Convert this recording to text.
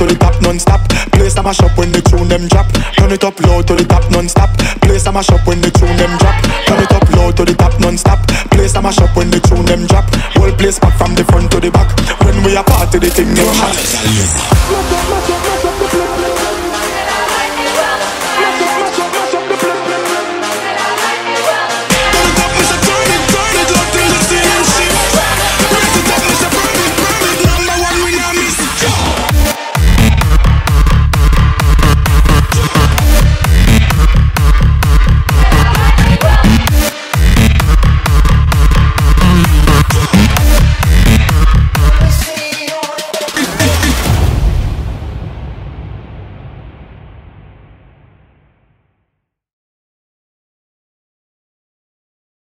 to the top non-stop. Play some mash up when the tune them drop. Turn it up low to the top non-stop. Play some mash up when the tune them drop. Turn it up low to the top non-stop. Play some mash up when the tune them drop. Whole place back from the front to the back. When we are party, the thing them hot.